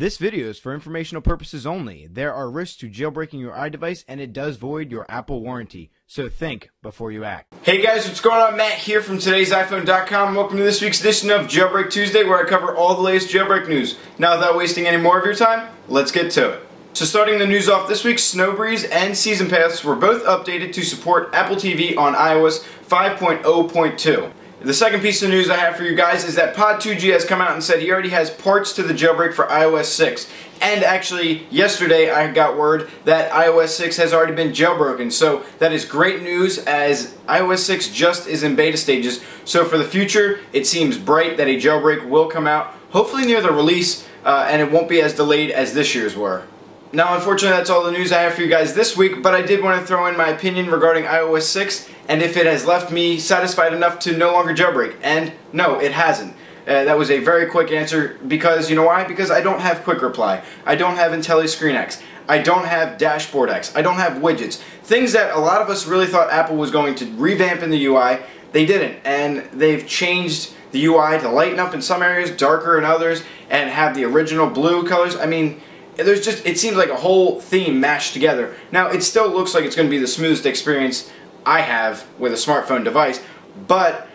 This video is for informational purposes only. There are risks to jailbreaking your iDevice and it does void your Apple warranty. So think before you act. Hey guys, what's going on? Matt here from today's iPhone.com. Welcome to this week's edition of Jailbreak Tuesday where I cover all the latest jailbreak news. Now without wasting any more of your time, let's get to it. So starting the news off this week, Sn0wBreeze and Seas0nPass were both updated to support Apple TV on iOS 5.0.2. The second piece of news I have for you guys is that Pod2G has come out and said he already has parts to the jailbreak for iOS 6. And actually, yesterday I got word that iOS 6 has already been jailbroken. So that is great news as iOS 6 just is in beta stages. So for the future, it seems bright that a jailbreak will come out, hopefully near the release, uh, and it won't be as delayed as this year's were. Now, unfortunately, that's all the news I have for you guys this week, but I did want to throw in my opinion regarding iOS 6 and if it has left me satisfied enough to no longer jailbreak. And no, it hasn't. Uh, that was a very quick answer because, you know why? Because I don't have Quick Reply. I don't have IntelliScreen X. I don't have Dashboard X. I don't have widgets. Things that a lot of us really thought Apple was going to revamp in the UI, they didn't. And they've changed the UI to lighten up in some areas, darker in others, and have the original blue colors. I mean, there's just it seems like a whole theme mashed together. Now it still looks like it's going to be the smoothest experience I have with a smartphone device, but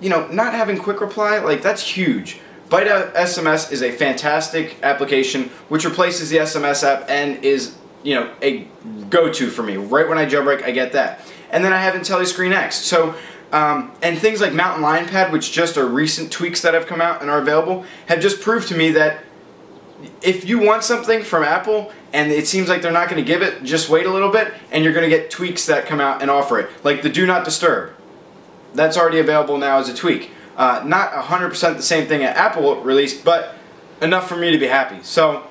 you know, not having quick reply like that's huge. biteSMS is a fantastic application which replaces the SMS app and is you know a go-to for me. Right when I jailbreak, I get that, and then I have IntelliScreen X. So. Um, and things like Mountain Lion Pad, which just are recent tweaks that have come out and are available, have just proved to me that if you want something from Apple and it seems like they're not going to give it, just wait a little bit and you're going to get tweaks that come out and offer it. Like the Do Not Disturb. That's already available now as a tweak. Uh, not 100% the same thing that Apple released, but enough for me to be happy. So,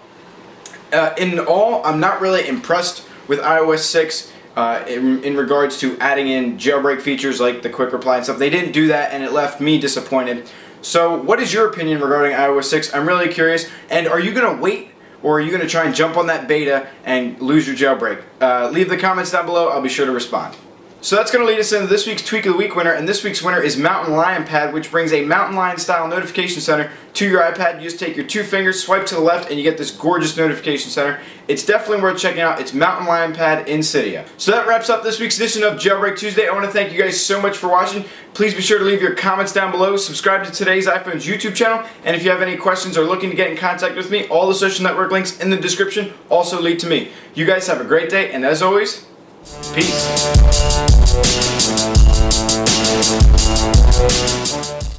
uh, in all, I'm not really impressed with iOS 6 uh, in, in, regards to adding in jailbreak features like the quick reply and stuff. They didn't do that and it left me disappointed. So what is your opinion regarding iOS 6? I'm really curious. And are you going to wait or are you going to try and jump on that beta and lose your jailbreak? Uh, leave the comments down below. I'll be sure to respond. So that's going to lead us into this week's Tweak of the Week winner, and this week's winner is Mountain Lion Pad, which brings a Mountain Lion style notification center to your iPad. You just take your two fingers, swipe to the left, and you get this gorgeous notification center. It's definitely worth checking out. It's Mountain Lion Pad in Cydia. So that wraps up this week's edition of Jailbreak Tuesday. I want to thank you guys so much for watching. Please be sure to leave your comments down below, subscribe to today's iPhone's YouTube channel, and if you have any questions or looking to get in contact with me, all the social network links in the description also lead to me. You guys have a great day, and as always, Peace.